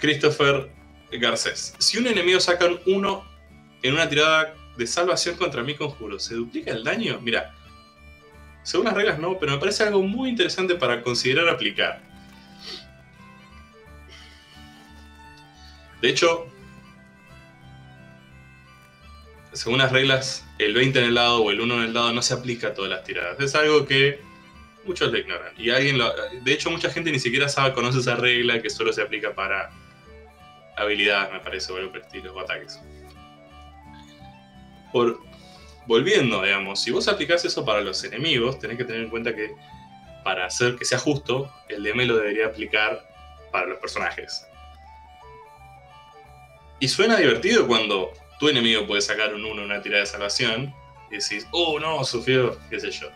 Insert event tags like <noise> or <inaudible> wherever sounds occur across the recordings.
Christopher Garcés. Si un enemigo saca un 1 en una tirada de salvación contra mi conjuro, ¿se duplica el daño? Mira, según las reglas no, pero me parece algo muy interesante para considerar aplicar. De hecho, según las reglas, el 20 en el lado o el 1 en el lado no se aplica a todas las tiradas. Es algo que muchos lo ignoran. Y alguien de hecho, mucha gente ni siquiera sabe, conoce esa regla que solo se aplica para habilidades, me parece, o algo estilo, o ataques. Por, volviendo, digamos, si vos aplicás eso para los enemigos, tenés que tener en cuenta que para hacer que sea justo, el DM lo debería aplicar para los personajes. Y suena divertido cuando tu enemigo puede sacar un 1 en una tirada de salvación y decís, oh no, sufrió, qué sé yo,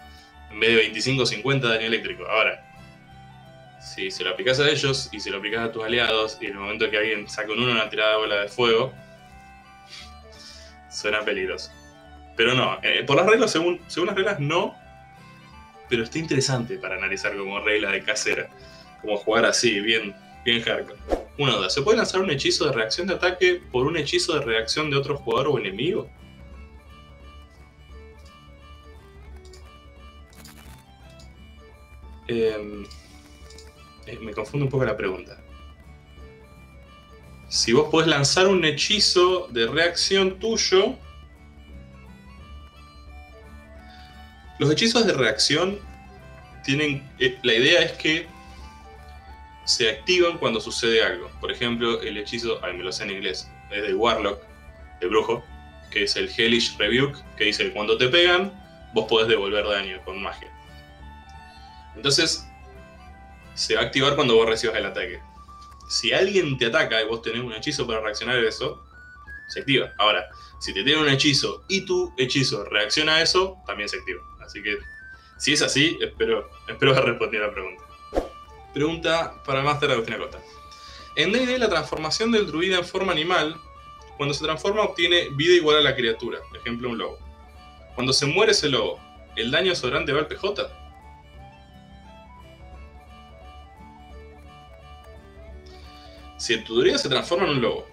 en vez de 25 50 daño eléctrico. Ahora, si se lo aplicas a ellos y se lo aplicas a tus aliados y en el momento que alguien saca un 1 en una tirada de bola de fuego, suena peligroso. Pero no, eh, por las reglas, según, según las reglas, no. Pero está interesante para analizar como regla de casera. Como jugar así, bien, bien hardcore. Una duda, ¿se puede lanzar un hechizo de reacción de ataque por un hechizo de reacción de otro jugador o enemigo? Em, eh, me confunde un poco la pregunta. Si vos podés lanzar un hechizo de reacción tuyo. Los hechizos de reacción tienen. Eh, la idea es que se activan cuando sucede algo. Por ejemplo, el hechizo, ay, me lo sé en inglés, es de Warlock, de brujo, que es el Hellish Rebuke, que dice cuando te pegan, vos podés devolver daño con magia. Entonces, se va a activar cuando vos recibas el ataque. Si alguien te ataca y vos tenés un hechizo para reaccionar a eso, se activa. Ahora, si te tiene un hechizo y tu hechizo reacciona a eso, también se activa. Así que, si es así, espero, espero haber respondido la pregunta. Pregunta para el Master Agustina Costa. En D&D la transformación del druida en forma animal, cuando se transforma obtiene vida igual a la criatura, ejemplo un lobo. Cuando se muere ese lobo, ¿el daño sobrante va al PJ? Si tu druida se transforma en un lobo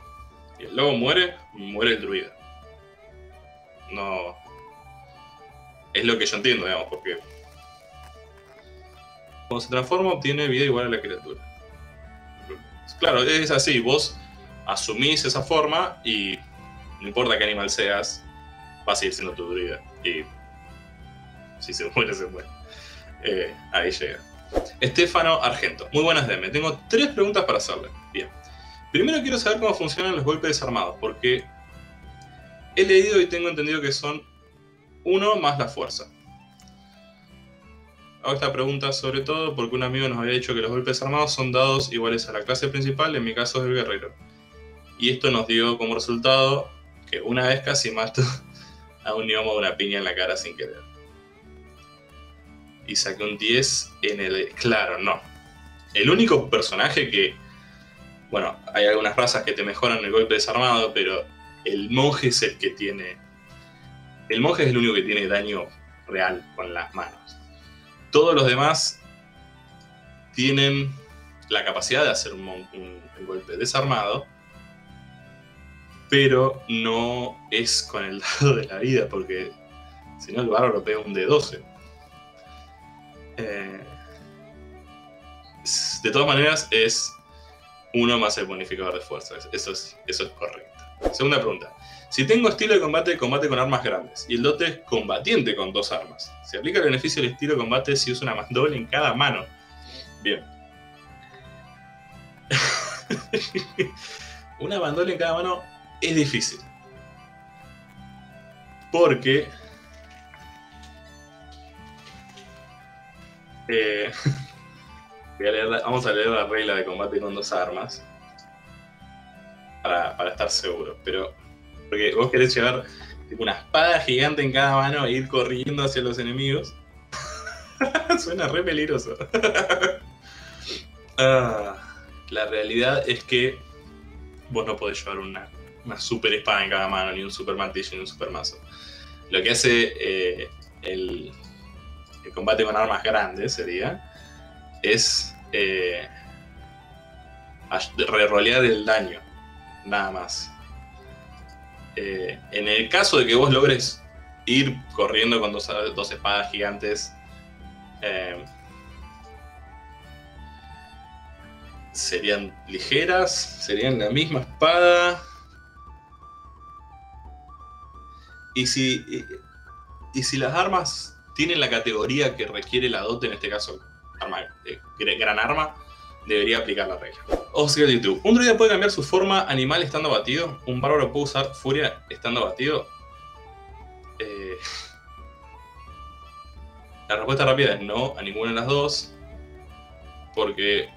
y el lobo muere, muere el druida. No. Es lo que yo entiendo, digamos, porque cuando se transforma obtiene vida igual a la criatura. Claro, es así, vos asumís esa forma y no importa qué animal seas, va a seguir siendo tu druida. Y si se <laughs> muere, se muere. Eh, ahí llega. Estefano Argento. Muy buenas DM. Tengo tres preguntas para hacerle. Primero quiero saber cómo funcionan los golpes desarmados, porque he leído y tengo entendido que son uno más la fuerza hago esta pregunta sobre todo porque un amigo nos había dicho que los golpes armados son dados iguales a la clase principal, en mi caso es el guerrero. Y esto nos dio como resultado que una vez casi mato <laughs> a un gnomo de una piña en la cara sin querer. Y saqué un 10 en el... Claro, no. El único personaje que... Bueno, hay algunas razas que te mejoran el golpe desarmado, pero el monje es el que tiene... El monje es el único que tiene daño real con las manos. Todos los demás tienen la capacidad de hacer un, golpe desarmado, pero no es con el <laughs> dado de la vida, porque si no el bárbaro pega un de 12. Eh, de todas maneras, es uno más el bonificador de fuerza. Eso es, correcto. Segunda pregunta. Si tengo estilo de combate, combate con armas grandes, y el dote es combatiente con dos armas. Se aplica el beneficio del estilo de combate si usa una mandoble en cada mano. Bien. <laughs> una mandoble en cada mano es difícil. Porque... Eh, <laughs> vamos a leer la regla de combate con dos armas. Para, estar seguro. Pero porque vos querés llevar una espada gigante en cada mano e ir corriendo hacia los enemigos. <laughs> Suena re peligroso. <laughs> Ah, la realidad es que vos no podés llevar una, super espada en cada mano, ni un super martillo, ni un super mazo. Lo que hace eh, el, combate con armas grandes sería es eh, re-rolear el daño, nada más. Eh, en el caso de que vos logres ir corriendo con dos, espadas gigantes, eh, serían ligeras, serían la misma espada. Y si, y, si las armas tienen la categoría que requiere la dote, en este caso arma, gran arma, debería aplicar la regla. Oscar YouTube. ¿Un druida puede cambiar su forma animal estando abatido? ¿Un bárbaro puede usar furia estando abatido? Eh, <laughs> la respuesta rápida es no a ninguna de las dos. Porque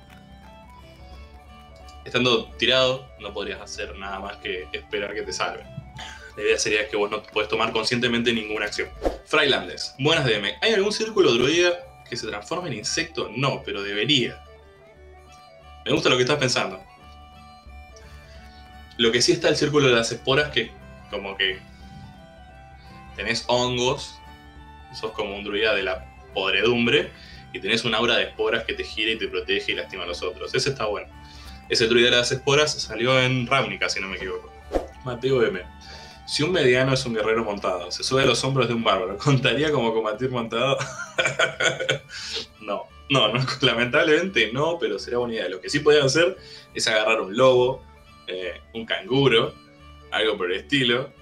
estando tirado no podrías hacer nada más que esperar que te salven. La idea sería que vos no puedes tomar conscientemente ninguna acción. Frailandes. Buenas DM. ¿Hay algún círculo druida que se transforme en insecto? No, pero debería. Me gusta lo que estás pensando. Lo que sí está el círculo de las esporas, que como que tenés hongos, sos como un druida de la podredumbre, y tenés un aura de esporas que te gira y te protege y lastima a los otros. Ese está bueno. Ese druida de las esporas salió en Ravnica, si no me equivoco. Mateo M. Si un mediano es un guerrero montado, se sube a los hombros de un bárbaro, ¿contaría como combatir montado? <laughs> no. No, lamentablemente no, pero sería buena idea. Lo que sí podían hacer es agarrar un lobo, eh, un canguro, algo por el estilo.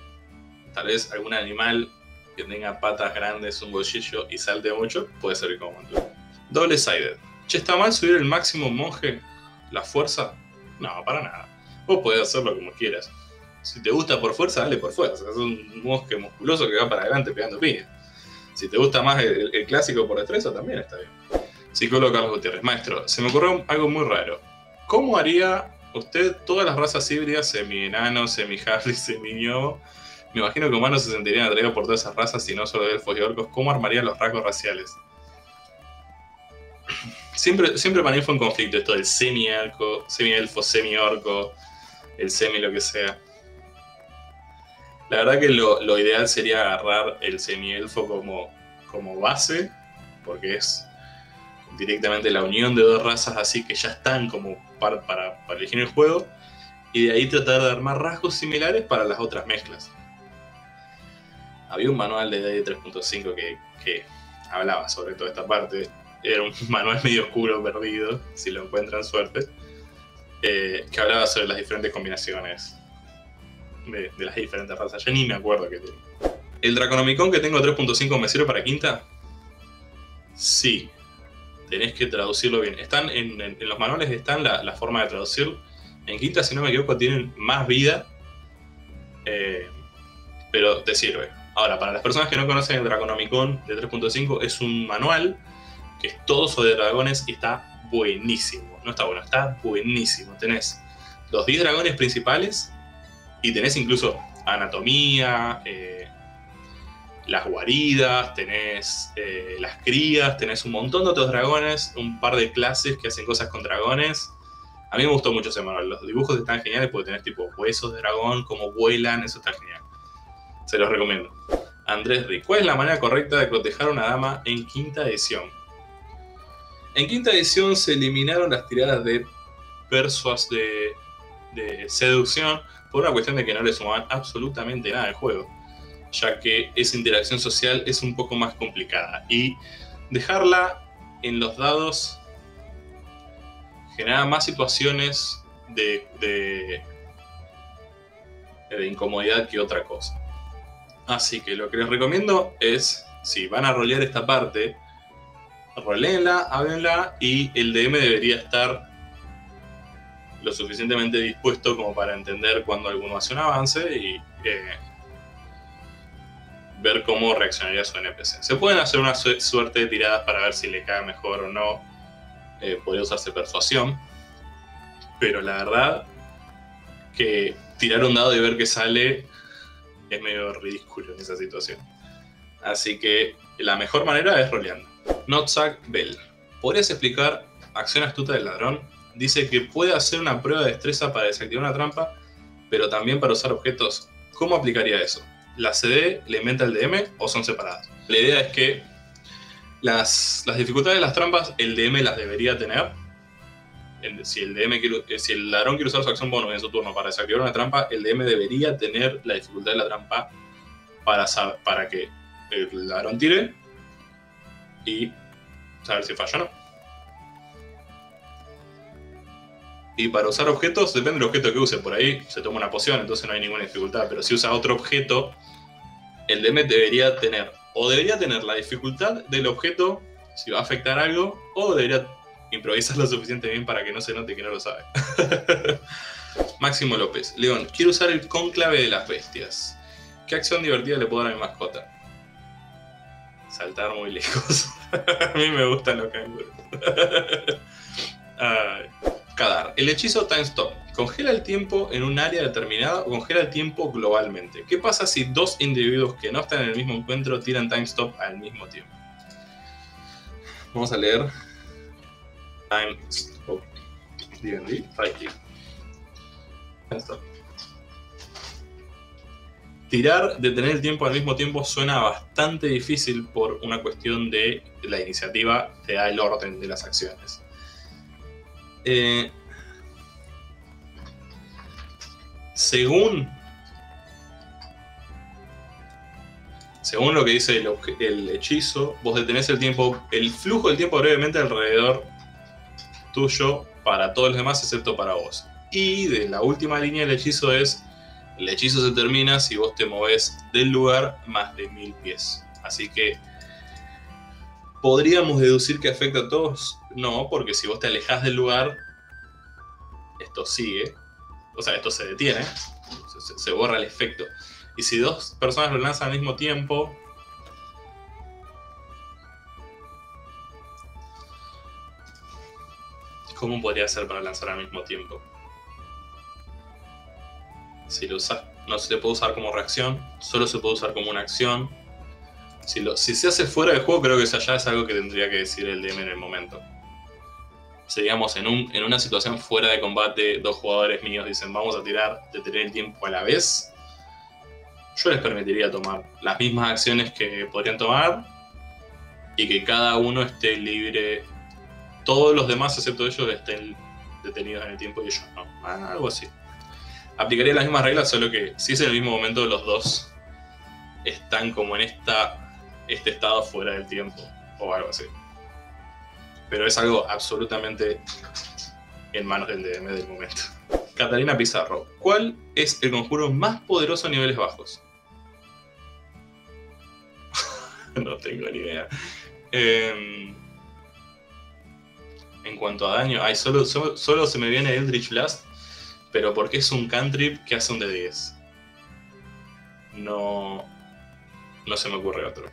Tal vez algún animal que tenga patas grandes, un bolsillo y salte mucho, puede servir como montura. Doble sided. Che, ¿está mal subir el máximo monje? ¿La fuerza? No, para nada. Vos podés hacerlo como quieras. Si te gusta por fuerza, dale por fuerza. Es un monje musculoso que va para adelante pegando piñas. Si te gusta más el clásico por destreza, también está bien. Psicólogo Carlos Gutiérrez. Maestro, se me ocurrió algo muy raro. ¿Cómo haría usted todas las razas híbridas, semi-enano, semi-harley, semi-ño? Me imagino que humanos se sentirían atraídos por todas esas razas y no solo elfos y orcos. ¿Cómo armaría los rasgos raciales? Siempre, siempre para mí fue un conflicto esto del semi-elfo, semi-orco, el semi lo que sea. La verdad que lo, lo ideal sería agarrar el semi-elfo como, como base, porque es directamente la unión de dos razas así que ya están como para, para, elegir el juego y de ahí tratar de armar rasgos similares para las otras mezclas. Había un manual de D&D 3.5 que, que hablaba sobre toda esta parte. Era un <laughs> manual medio oscuro, perdido, si lo encuentran suerte, eh, que hablaba sobre las diferentes combinaciones de, las diferentes razas. Yo ni me acuerdo que tenía. ¿El Draconomicon que tengo 3.5 me sirve para quinta? Sí, tenés que traducirlo bien. Están en, los manuales están la, forma de traducir. En quinta, si no me equivoco, tienen más vida, eh, pero te sirve. Ahora, para las personas que no conocen el Draconomicon de 3.5, es un manual que es todo sobre dragones y está buenísimo. No está bueno, está buenísimo. Tenés los 10 dragones principales y tenés incluso anatomía, eh, las guaridas, tenés eh, las crías, tenés un montón de otros dragones, un par de clases que hacen cosas con dragones. A mí me gustó mucho ese manual. Los dibujos están geniales porque tenés tipo huesos de dragón, cómo vuelan, eso está genial. Se los recomiendo. Andrés Rick, ¿cuál es la manera correcta de proteger a una dama en quinta edición? En quinta edición se eliminaron las tiradas de persuas de, de seducción por una cuestión de que no le sumaban absolutamente nada al juego ya que esa interacción social es un poco más complicada. Y dejarla en los dados genera más situaciones de, de, incomodidad que otra cosa. Así que lo que les recomiendo es, si van a rolear esta parte, roleenla, háblenla y el DM debería estar lo suficientemente dispuesto como para entender cuando alguno hace un avance y eh, ver cómo reaccionaría su NPC. Se pueden hacer una suerte de tiradas para ver si le cae mejor o no. Eh, podría usarse persuasión. Pero la verdad que tirar un dado y ver qué sale es medio ridículo en esa situación. Así que la mejor manera es roleando. Notzak Bell. ¿Podrías explicar acción astuta del ladrón? Dice que puede hacer una prueba de destreza para desactivar una trampa, pero también para usar objetos. ¿Cómo aplicaría eso? la CD le inventa el DM o son separadas. La idea es que las, dificultades de las trampas el DM las debería tener, si el, DM eh, si el ladrón quiere usar su acción bonus en su turno para desactivar una trampa, el DM debería tener la dificultad de la trampa para, para que el ladrón tire y saber si falla o no. Y para usar objetos, depende del objeto que use. Por ahí se toma una poción, entonces no hay ninguna dificultad. Pero si usa otro objeto, el DM debería tener, o debería tener la dificultad del objeto si va a afectar algo, o debería improvisar lo suficiente bien para que no se note que no lo sabe. <laughs> Máximo López. León, quiero usar el conclave de las bestias. ¿Qué acción divertida le puedo dar a mi mascota? Saltar muy lejos. <laughs> a mí me gustan los canguros. <laughs> Kadar. El hechizo Time Stop. Congela el tiempo en un área determinada o congela el tiempo globalmente. ¿Qué pasa si dos individuos que no están en el mismo encuentro tiran Time Stop al mismo tiempo? Vamos a leer Time Stop. D&D, Time Stop. Tirar, detener el tiempo al mismo tiempo suena bastante difícil por una cuestión de la iniciativa te da el orden de las acciones. Eh, según según lo que dice el, hechizo, vos detenés el tiempo, el flujo del tiempo brevemente alrededor tuyo para todos los demás excepto para vos. Y de la última línea del hechizo es, el hechizo se termina si vos te moves del lugar más de mil pies. Así que, ¿podríamos deducir que afecta a todos? No, porque si vos te alejas del lugar, esto sigue. O sea, esto se detiene. Se, borra el efecto. Y si dos personas lo lanzan al mismo tiempo, ¿Cómo podría ser para lanzar al mismo tiempo? Si lo usas, no se puede usar como reacción, solo se puede usar como una acción. Si, lo, si se hace fuera de juego, creo que eso ya es algo que tendría que decir el DM en el momento digamos, en, un, en una situación fuera de combate, dos jugadores míos dicen vamos a tirar, detener el tiempo a la vez, yo les permitiría tomar las mismas acciones que podrían tomar y que cada uno esté libre, todos los demás excepto ellos estén detenidos en el tiempo y ellos no, algo así. Aplicaría las mismas reglas, solo que si es en el mismo momento los dos están como en esta, este estado fuera del tiempo o algo así pero es algo absolutamente en manos del DM del momento. <laughs> Catalina Pizarro, ¿cuál es el conjuro más poderoso a niveles bajos? <laughs> no tengo ni idea. Em, en cuanto a daño, solo, solo, se me viene Eldritch Blast, pero porque es un cantrip que hace un de 10. No, no se me ocurre otro.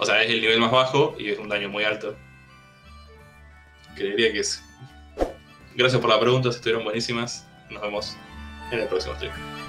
O sea, es el nivel más bajo y es un daño muy alto. Creería que es. Gracias por la pregunta, estuvieron buenísimas. Nos vemos en el próximo stream.